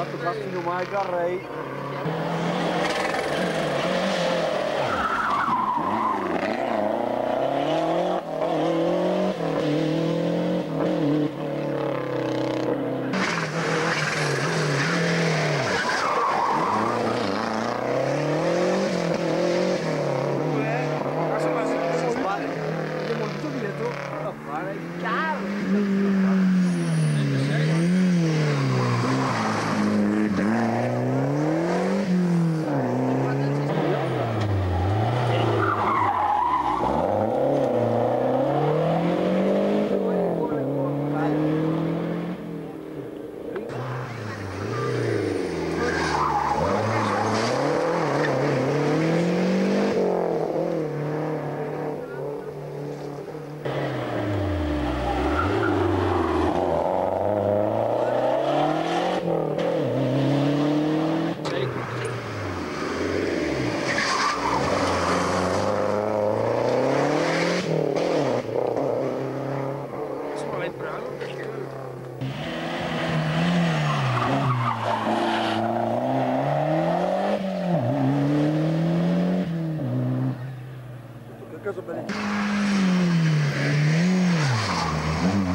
Not the mais you might. Molto dietro da fare Che caso per Thank